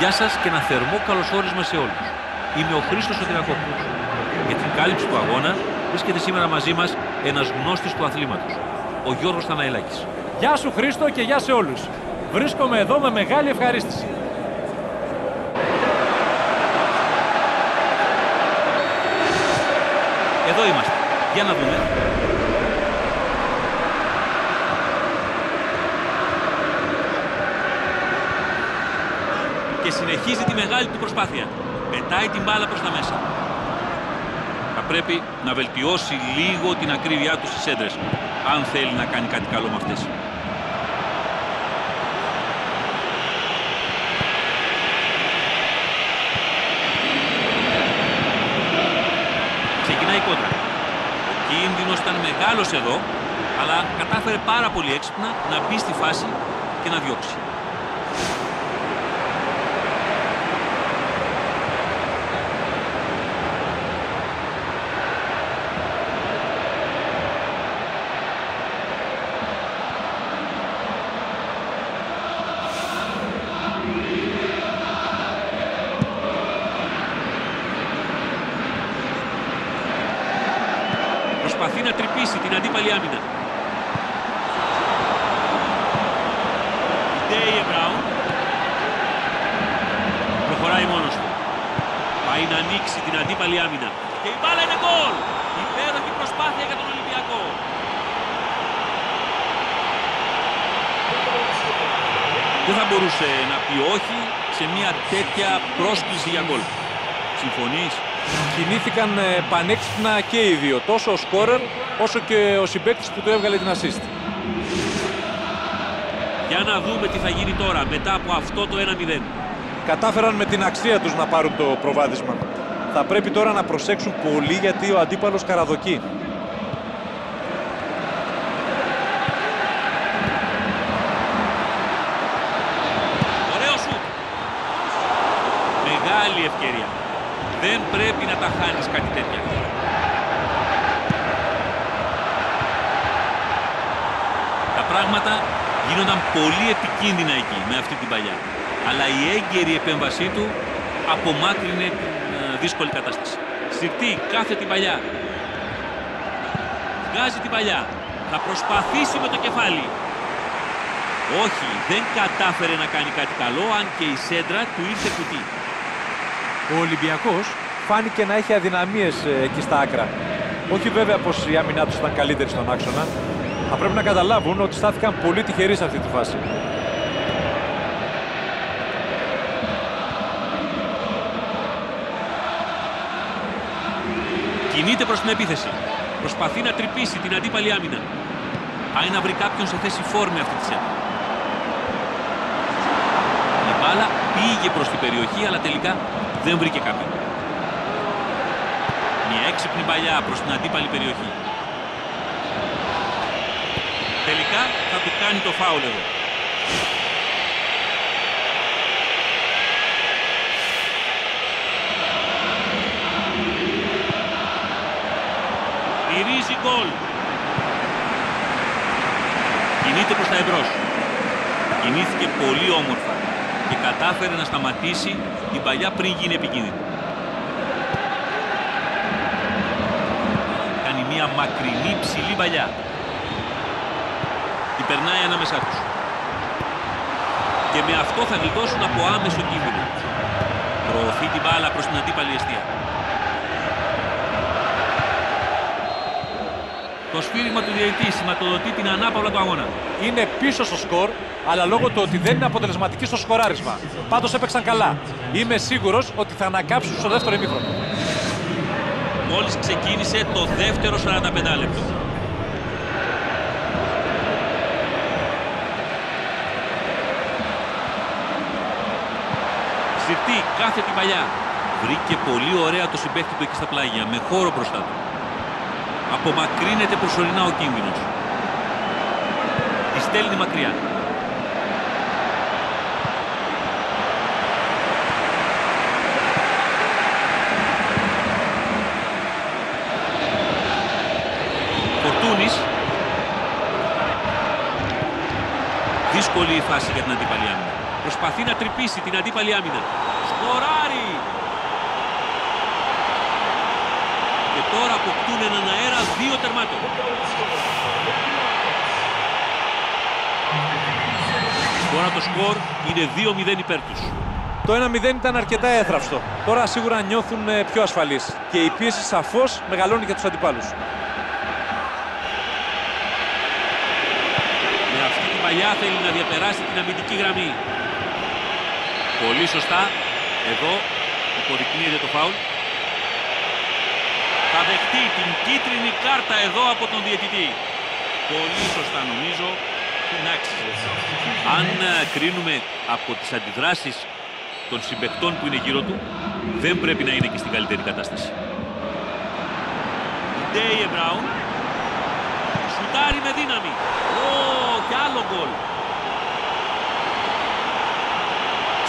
Γεια σας και ένα θερμό καλωσόρισμα σε όλους. Είμαι ο Χρήστος Σωτηρακόπουλος. Για την κάλυψη του αγώνα βρίσκεται σήμερα μαζί μας ένας γνώστης του αθλήματος, ο Γιώργος Θαναηλάκης. Γεια σου Χρήστο και γεια σε όλους. Βρίσκομαι εδώ με μεγάλη ευχαρίστηση. Εδώ είμαστε. Για να δούμε. Και συνεχίζει τη μεγάλη του προσπάθεια. Πετάει την μπάλα προς τα μέσα. Θα πρέπει να βελτιώσει λίγο την ακρίβειά του στις έντρες, αν θέλει να κάνει κάτι καλό με αυτές. Ξεκινάει η κόντρα. Ο κίνδυνος ήταν μεγάλος εδώ, αλλά κατάφερε πάρα πολύ έξυπνα να μπει στη φάση και να διώξει. Προσπαθεί να τρυπήσει την αντίπαλη άμυνα. Ντέιε Μπράουν. Προχωράει μόνος του. Πάει να ανοίξει την αντίπαλη άμυνα. Και η μπάλα είναι γκολ. Υπέροχη προσπάθεια για τον Ολυμπιακό. Δεν θα μπορούσε να πει όχι σε μια τέτοια πρόσκληση για γκολ. Συμφωνείς; Κινήθηκαν ε, πανέξυπνα και οι δύο, τόσο ο σκόρερ όσο και ο συμπέκτης που του έβγαλε την assist. Για να δούμε τι θα γίνει τώρα μετά από αυτό το 1-0. Κατάφεραν με την αξία τους να πάρουν το προβάδισμα. Θα πρέπει τώρα να προσέξουν πολύ γιατί ο αντίπαλος καραδοκεί. Ωραίο σουτ. Μεγάλη ευκαιρία. Δεν πρέπει να τα χάνεις κάτι τέτοια. Τα πράγματα γίνονταν πολύ επικίνδυνα εκεί με αυτή την παλιά. Αλλά η έγκαιρη επέμβασή του απομάκρυνε την ε, δύσκολη κατάσταση. Συρτή κάθε την παλιά. Βγάζει την παλιά. Θα προσπαθήσει με το κεφάλι. Όχι, δεν κατάφερε να κάνει κάτι καλό, αν και η σέντρα του ήρθε κουτί. Ο Ολυμπιακός φάνηκε να έχει αδυναμίες ε, εκεί στα άκρα. Όχι βέβαια πως η άμυνά τους ήταν καλύτερη στον άξονα. Θα πρέπει να καταλάβουν ότι στάθηκαν πολύ τυχεροί σε αυτή τη φάση. Κινείται προς την επίθεση. Προσπαθεί να τρυπήσει την αντίπαλη άμυνα. Πάει να βρει κάποιον σε θέση φόρμη αυτή τη σέντρα. Η μπάλα πήγε προς την περιοχή, αλλά τελικά δεν βρήκε κάποιον. Μια έξυπνη παλιά προς την αντίπαλη περιοχή. Τελικά θα του κάνει το φάουλ εδώ. Μυρίζει γκολ. Κινείται προς τα εμπρός. Κινήθηκε πολύ όμορφα και κατάφερε να σταματήσει την παλιά πριν γίνει επικίνδυνη. Κάνει μια μακρινή ψηλή παλιά. Την περνάει ανάμεσά τους. Και με αυτό θα γλιτώσουν από άμεσο κίνδυνο. Προωθεί την μπάλα προς την αντίπαλη αιστεία. Το σφύριγμα του διαιτητή σηματοδοτεί την ανάπαυλα του αγώνα. Είναι πίσω στο σκορ, αλλά λόγω του ότι δεν είναι αποτελεσματική στο σκοράρισμα. Πάντως έπαιξαν καλά. Είμαι σίγουρος ότι θα ανακάψουν στο δεύτερο ημίχρονο. Μόλις ξεκίνησε το δεύτερο 45 λεπτό. Συρτή κάθε την παλιά. Βρήκε πολύ ωραία το συμπέχτη του εκεί στα πλάγια, με χώρο μπροστά του. Απομακρύνεται προσωρινά ο κίνδυνος. Τη στέλνει μακριά. Φορτούνης. Δύσκολη η φάση για την αντίπαλη άμυνα. Προσπαθεί να τρυπήσει την αντίπαλη άμυνα. Σκοράρει! Και τώρα αποκτούν έναν αέρα δύο τερμάτων. Τώρα το σκορ είναι 2-0 υπέρ τους. Το 1-0 ήταν αρκετά έθραυστο. Τώρα σίγουρα νιώθουν ε, πιο ασφαλείς. Και η πίεση σαφώς μεγαλώνει για τους αντιπάλους. Με αυτή την παλιά θέλει να διαπεράσει την αμυντική γραμμή. Πολύ σωστά. Εδώ υποδεικνύεται το φάουλ. Θα δεχτεί την κίτρινη κάρτα εδώ από τον διαιτητή. Πολύ σωστά νομίζω. Εντάξει. Αν ε, κρίνουμε από τις αντιδράσεις των συμπεκτών που είναι γύρω του, δεν πρέπει να είναι και στην καλύτερη κατάσταση. Ντέιε Μπράουν. Σουτάρει με δύναμη. Ω, και άλλο γκολ.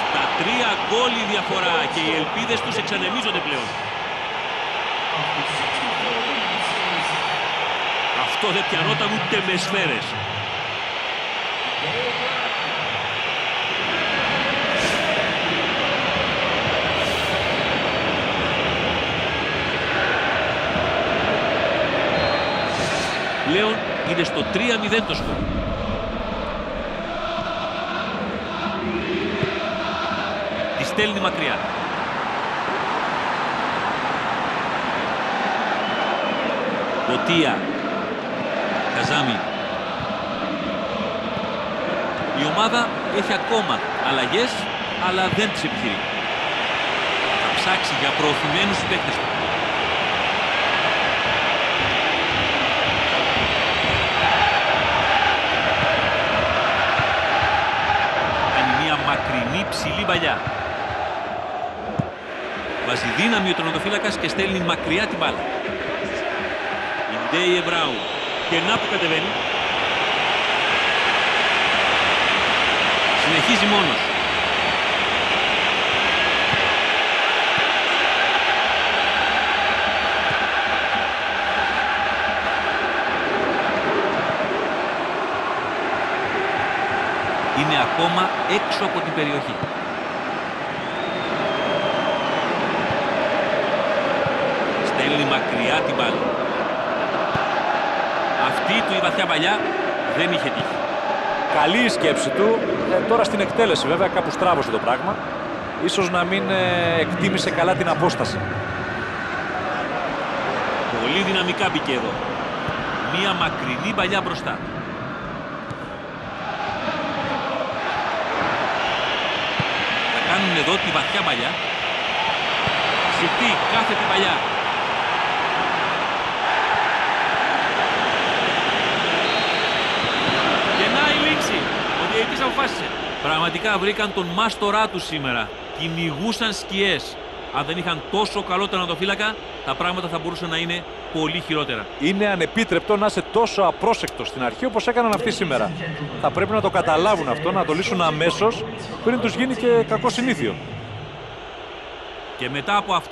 Στα τρία γκολ η διαφορά και οι ελπίδες τους εξανεμίζονται πλέον. Αυτό δεν πιανόταν ούτε με σφαίρες. Πλέον είναι στο 3-0 το σκορ. Τη στέλνει μακριά. Ποτία. Καζάμι. Η ομάδα έχει ακόμα αλλαγές, αλλά δεν τις επιχειρεί. Θα ψάξει για προωθημένους παίκτες του. Κάνει μια μακρινή ψηλή παλιά. Βάζει δύναμη ο τερματοφύλακας και στέλνει μακριά την μπάλα. Η Ντέιε Μπράουν. Και να που κατεβαίνει. Συνεχίζει μόνος. Είναι ακόμα έξω από την περιοχή. Στέλνει μακριά την μπάλα. Αυτή του η βαθιά παλιά δεν είχε τύχει. Καλή η σκέψη του. Ε, τώρα στην εκτέλεση βέβαια κάπου στράβωσε το πράγμα. Ίσως να μην ε, εκτίμησε καλά την απόσταση. Πολύ δυναμικά μπήκε εδώ. Μία μακρινή παλιά μπροστά. Θα κάνουν εδώ τη βαθιά παλιά. Συρτή κάθε την παλιά. Και να η λήξη. Ο διαιτητής αποφάσισε. Πραγματικά βρήκαν τον μάστορά τους σήμερα. Κυνηγούσαν σκιές. Αν δεν είχαν τόσο καλό τερματοφύλακα, τα πράγματα θα μπορούσαν να είναι πολύ χειρότερα. Είναι ανεπίτρεπτο να είσαι τόσο απρόσεκτος στην αρχή όπως έκαναν αυτοί σήμερα. Θα πρέπει να το καταλάβουν αυτό, να το λύσουν αμέσως πριν τους γίνει και κακό συνήθειο. Και μετά από αυτό